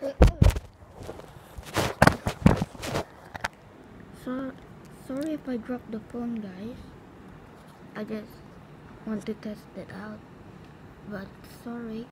So, sorry if I dropped the phone, guys. I just want to test it out. But sorry.